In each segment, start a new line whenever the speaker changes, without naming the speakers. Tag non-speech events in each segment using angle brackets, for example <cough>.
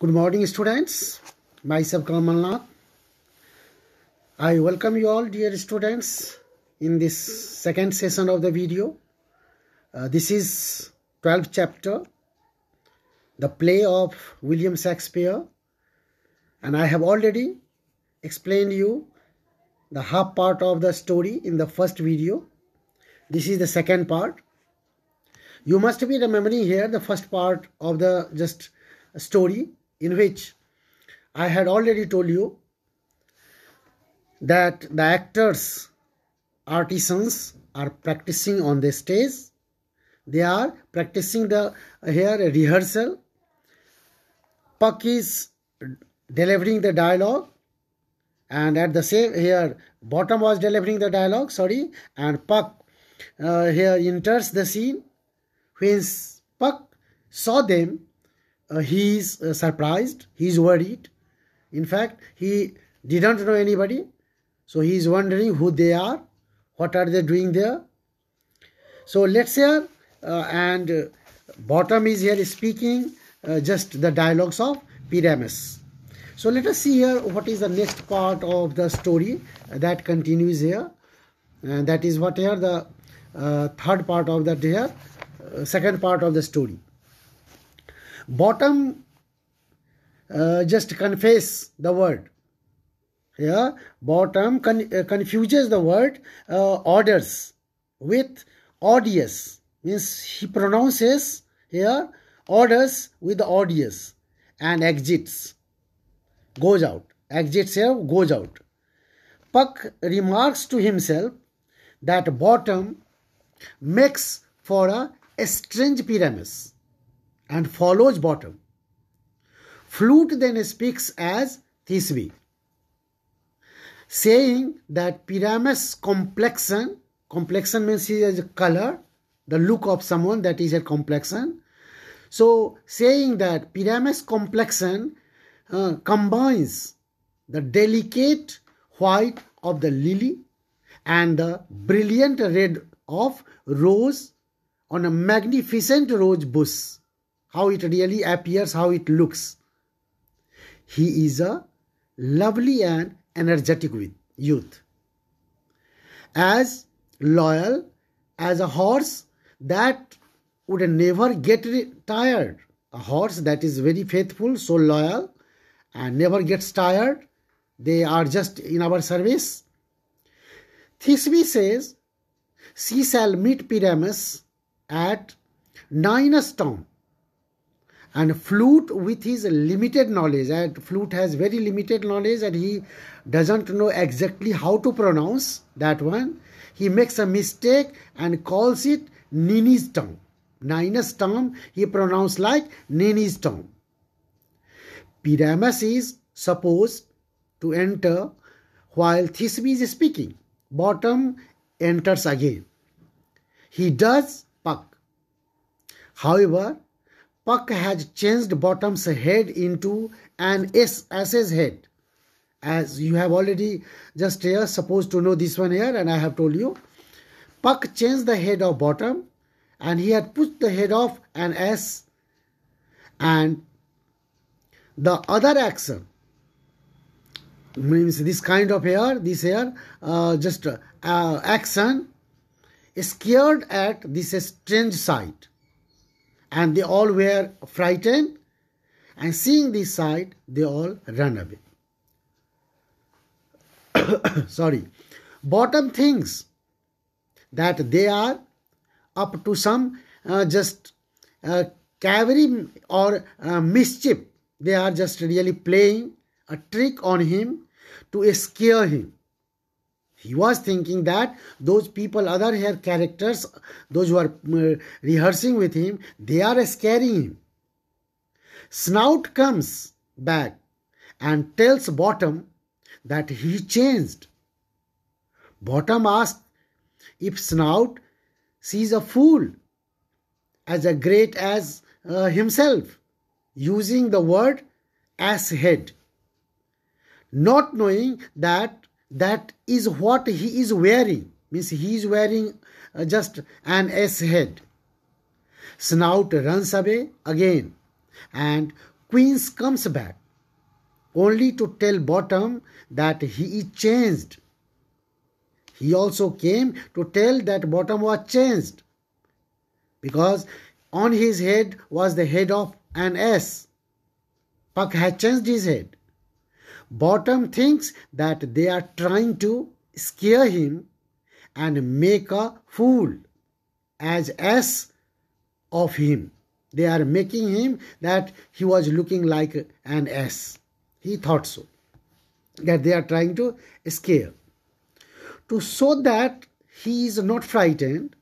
Good morning, students. Myself Kamalnath. I welcome you all, dear students, in this second session of the video. Uh, this is 12th chapter, the play of William Shakespeare, and I have already explained you the half part of the story in the first video. This is the second part. You must be remembering here the first part of the just story in which I had already told you that the actors, artisans are practicing on the stage. They are practicing the here rehearsal. Puck is delivering the dialogue and at the same here bottom was delivering the dialogue sorry and puck uh, here enters the scene when puck saw them uh, he is uh, surprised. He is worried. In fact he didn't know anybody. So he is wondering who they are. What are they doing there? So let's hear, uh, and uh, bottom is here speaking uh, just the dialogues of pyramus. So let us see here what is the next part of the story that continues here. And that is what here the uh, third part of that here uh, second part of the story bottom uh, just confess the word. Here bottom con uh, confuses the word uh, orders with odious means he pronounces here orders with the odious and exits. Goes out. Exits here goes out. Puck remarks to himself that bottom makes for a strange pyramus and follows bottom. Flute then speaks as Thisbe, saying that Pyramus complexion, complexion means he has a color, the look of someone that is a complexion. So saying that Pyramus complexion uh, combines the delicate white of the lily and the brilliant red of rose on a magnificent rose bush how it really appears, how it looks. He is a lovely and energetic youth. As loyal as a horse that would never get tired. A horse that is very faithful, so loyal, and never gets tired. They are just in our service. Thisbe says, She shall meet Pyramus at Ninus town and flute with his limited knowledge and flute has very limited knowledge and he doesn't know exactly how to pronounce that one. He makes a mistake and calls it nini's tongue. Ninus tongue he pronounced like nini's tongue. Pyramus is supposed to enter while thisbe is speaking. Bottom enters again. He does puck however Puck has changed Bottom's head into an S S's head. As you have already just here supposed to know this one here and I have told you. Puck changed the head of Bottom and he had put the head of an S and the other action means this kind of hair, this hair, uh, just uh, action scared at this strange sight and they all were frightened. And seeing this sight they all ran away. <coughs> Sorry. Bottom thinks that they are up to some uh, just uh, cavalry or uh, mischief. They are just really playing a trick on him to scare him he was thinking that those people, other here characters, those who are uh, rehearsing with him, they are scaring him. Snout comes back and tells Bottom that he changed. Bottom asks if Snout sees a fool as a great as uh, himself, using the word as head, not knowing that that is what he is wearing means he is wearing uh, just an s head snout runs away again and Quince comes back only to tell Bottom that he is changed. He also came to tell that Bottom was changed because on his head was the head of an S. Puck had changed his head. Bottom thinks that they are trying to scare him and make a fool as S of him. They are making him that he was looking like an S. He thought so. That they are trying to scare. To show that he is not frightened,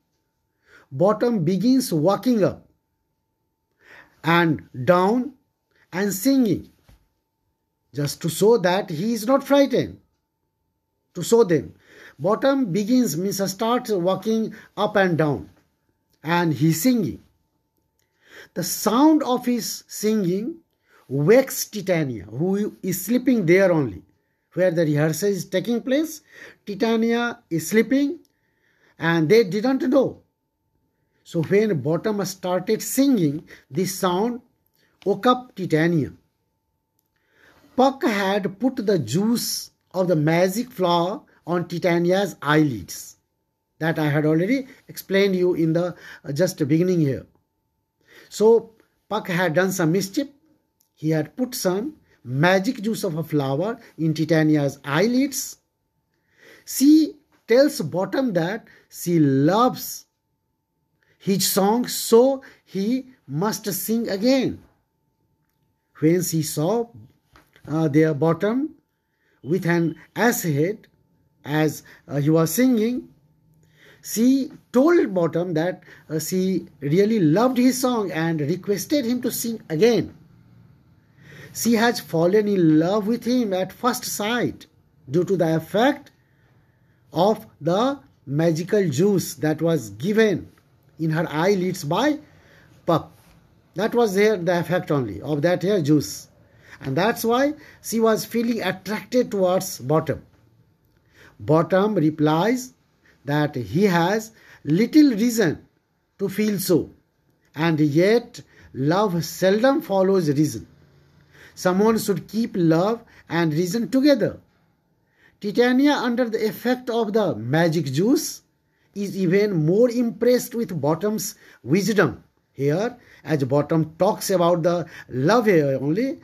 Bottom begins walking up and down and singing just to show that he is not frightened. To show them. Bottom begins, means starts walking up and down and he's singing. The sound of his singing wakes Titania, who is sleeping there only, where the rehearsal is taking place. Titania is sleeping and they didn't know. So when Bottom started singing, this sound woke up Titania. Puck had put the juice of the magic flower on Titania's eyelids. That I had already explained you in the uh, just beginning here. So Puck had done some mischief. He had put some magic juice of a flower in Titania's eyelids. She tells Bottom that she loves his song, so he must sing again. When she saw uh, their bottom with an ass head as uh, he was singing, she told Bottom that uh, she really loved his song and requested him to sing again. She has fallen in love with him at first sight due to the effect of the magical juice that was given in her eyelids by Puck. That was there the effect only of that here juice. And that's why she was feeling attracted towards Bottom. Bottom replies that he has little reason to feel so, and yet love seldom follows reason. Someone should keep love and reason together. Titania, under the effect of the magic juice, is even more impressed with Bottom's wisdom. Here, as Bottom talks about the love here only,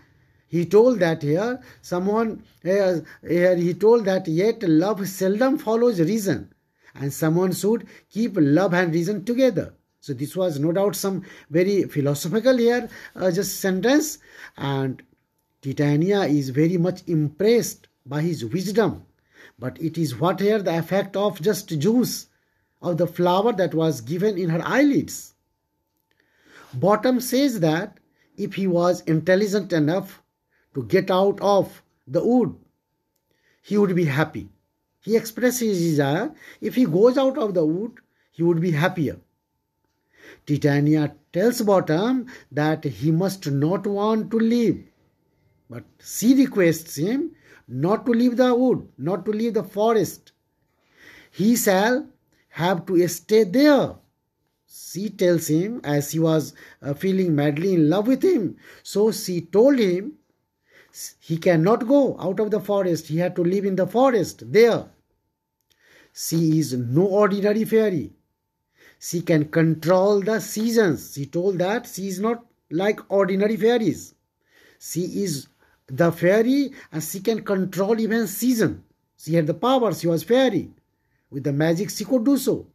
he told that here, someone, here, here he told that yet love seldom follows reason and someone should keep love and reason together. So this was no doubt some very philosophical here, uh, just sentence. And Titania is very much impressed by his wisdom. But it is what here the effect of just juice of the flower that was given in her eyelids. Bottom says that if he was intelligent enough to get out of the wood, he would be happy. He expresses his desire if he goes out of the wood, he would be happier. Titania tells Bottom that he must not want to leave, but she requests him not to leave the wood, not to leave the forest. He shall have to stay there. She tells him as he was uh, feeling madly in love with him. So she told him he cannot go out of the forest. He had to live in the forest there. She is no ordinary fairy. She can control the seasons. She told that she is not like ordinary fairies. She is the fairy and she can control even season. She had the power. She was fairy. With the magic she could do so.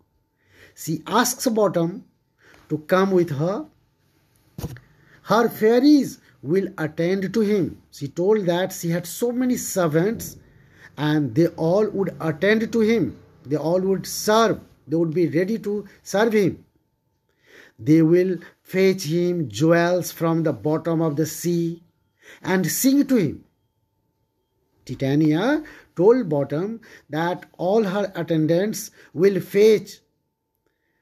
She asks Bottom to come with her. Her fairies will attend to him. She told that she had so many servants and they all would attend to him. They all would serve. They would be ready to serve him. They will fetch him jewels from the bottom of the sea and sing to him. Titania told Bottom that all her attendants will fetch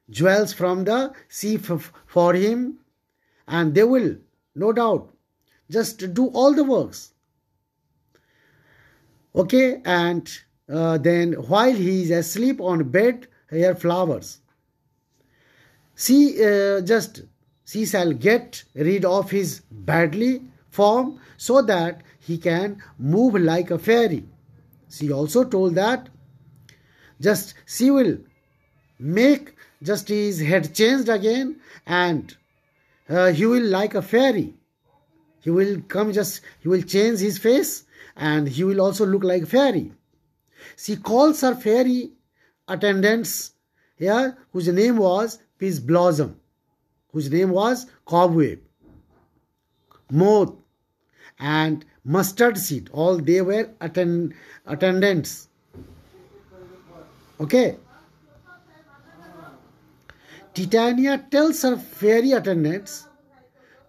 jewels from the sea for him and they will, no doubt, just do all the works. Okay, and uh, then while he is asleep on bed, here flowers. She uh, just, she shall get rid of his badly form so that he can move like a fairy. She also told that just she will make just his head changed again and uh, he will like a fairy. He will come just, he will change his face and he will also look like fairy. She calls her fairy attendants here whose name was Peaseblossom, whose name was Cobweb, Moth, and Mustard Seed. All they were attend, attendants. Okay. Titania tells her fairy attendants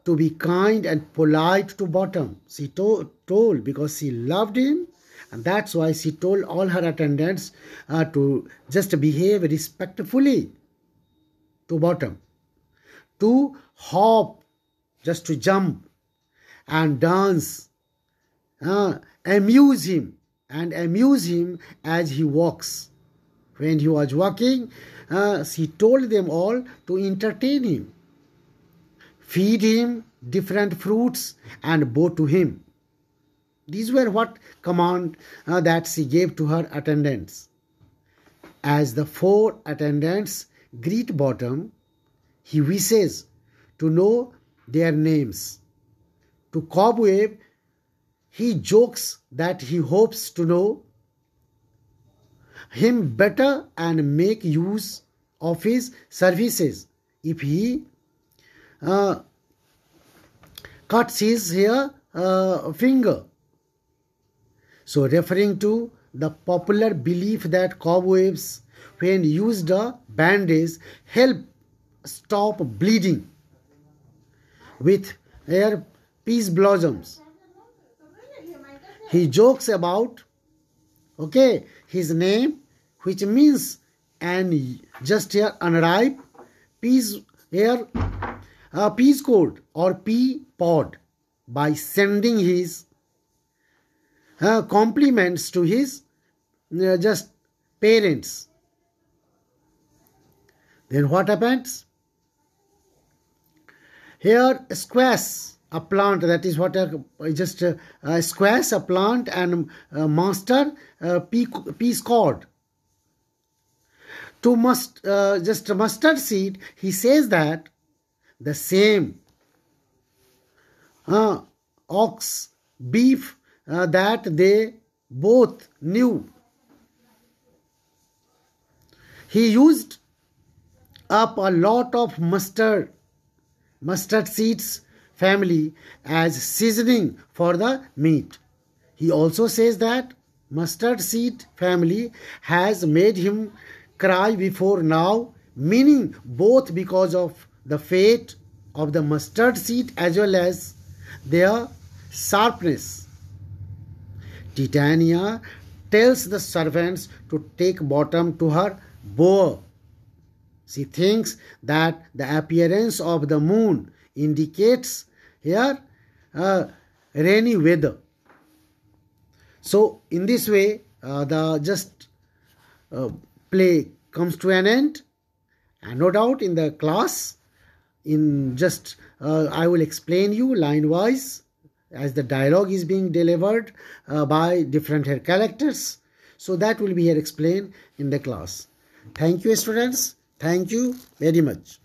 to be kind and polite to Bottom. She to- told because she loved him, and that's why she told all her attendants uh, to just behave respectfully to Bottom, to hop, just to jump and dance, uh, amuse him, and amuse him as he walks. When he was walking, uh, she told them all to entertain him feed him different fruits and bow to him. These were what command uh, that she gave to her attendants. As the four attendants greet Bottom, he wishes to know their names. To Cobweb, he jokes that he hopes to know him better and make use of his services if he uh, cuts his here uh, finger. So referring to the popular belief that cobwebs when used a bandage help stop bleeding with hair peace blossoms. He jokes about okay his name which means and just here unripe peas here a peascod or P pod by sending his uh, compliments to his uh, just parents. Then what happens? Here, squash, a plant that is what a, just uh, a squash, a plant, and uh, master uh, pea, peas cord. To must uh, just mustard seed, he says that the same uh, ox, beef uh, that they both knew. He used up a lot of mustard, mustard seeds family as seasoning for the meat. He also says that mustard seed family has made him cry before now, meaning both because of the fate of the mustard seed as well as their sharpness. Titania tells the servants to take bottom to her bower. She thinks that the appearance of the moon indicates here uh, rainy weather. So, in this way, uh, the just uh, play comes to an end, and no doubt in the class in just uh, I will explain you line wise as the dialogue is being delivered uh, by different hair characters. So that will be here explained in the class. Thank you students. Thank you very much.